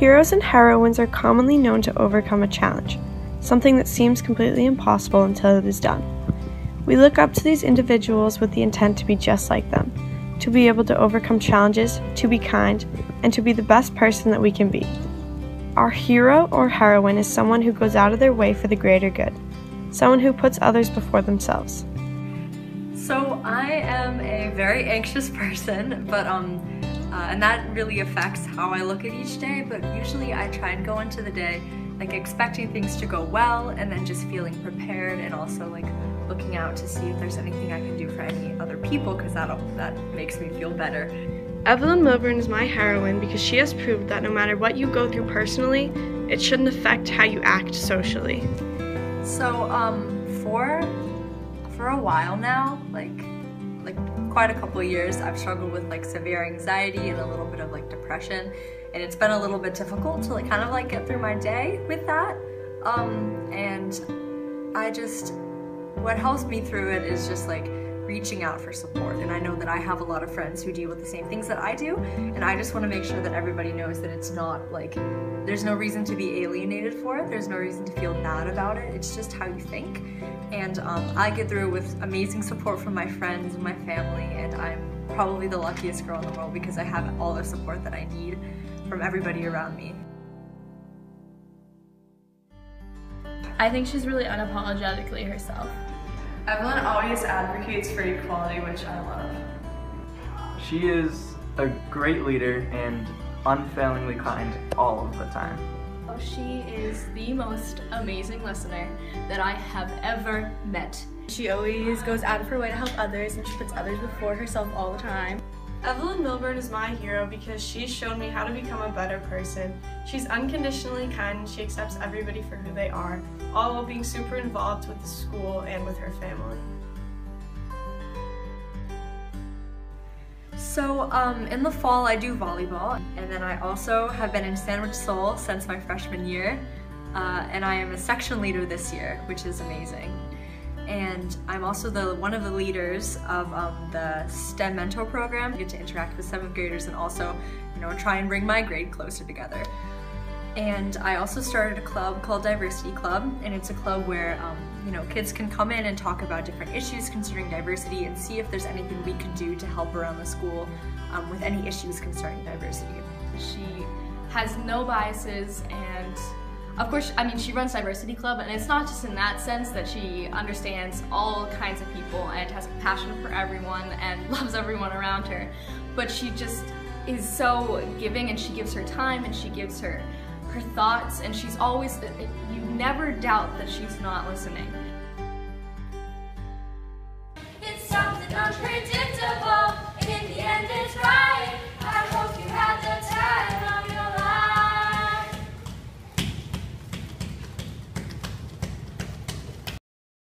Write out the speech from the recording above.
Heroes and heroines are commonly known to overcome a challenge, something that seems completely impossible until it is done. We look up to these individuals with the intent to be just like them, to be able to overcome challenges, to be kind, and to be the best person that we can be. Our hero or heroine is someone who goes out of their way for the greater good, someone who puts others before themselves. So I am a very anxious person, but um, uh, and that really affects how I look at each day. But usually I try and go into the day like expecting things to go well, and then just feeling prepared, and also like looking out to see if there's anything I can do for any other people, because that that makes me feel better. Evelyn Milburn is my heroine because she has proved that no matter what you go through personally, it shouldn't affect how you act socially. So um, for for a while now, like like quite a couple years, I've struggled with like severe anxiety and a little bit of like depression, and it's been a little bit difficult to like kind of like get through my day with that. Um, and I just what helps me through it is just like reaching out for support. And I know that I have a lot of friends who deal with the same things that I do. And I just want to make sure that everybody knows that it's not like, there's no reason to be alienated for it. There's no reason to feel bad about it. It's just how you think. And um, I get through with amazing support from my friends and my family. And I'm probably the luckiest girl in the world because I have all the support that I need from everybody around me. I think she's really unapologetically herself. Evelyn always advocates for equality, which I love. She is a great leader and unfailingly kind all of the time. Oh, she is the most amazing listener that I have ever met. She always goes out of her way to help others and she puts others before herself all the time. Evelyn Milburn is my hero because she's shown me how to become a better person. She's unconditionally kind and she accepts everybody for who they are, all while being super involved with the school and with her family. So um, in the fall I do volleyball and then I also have been in Sandwich Soul since my freshman year uh, and I am a section leader this year, which is amazing and I'm also the one of the leaders of um, the STEM Mentor program. I get to interact with seventh graders and also, you know, try and bring my grade closer together. And I also started a club called Diversity Club, and it's a club where um, you know kids can come in and talk about different issues concerning diversity and see if there's anything we can do to help around the school um, with any issues concerning diversity. She has no biases and of course, I mean, she runs Diversity Club, and it's not just in that sense that she understands all kinds of people and has a passion for everyone and loves everyone around her, but she just is so giving and she gives her time and she gives her her thoughts and she's always, uh, uh, you never doubt that she's not listening. It's.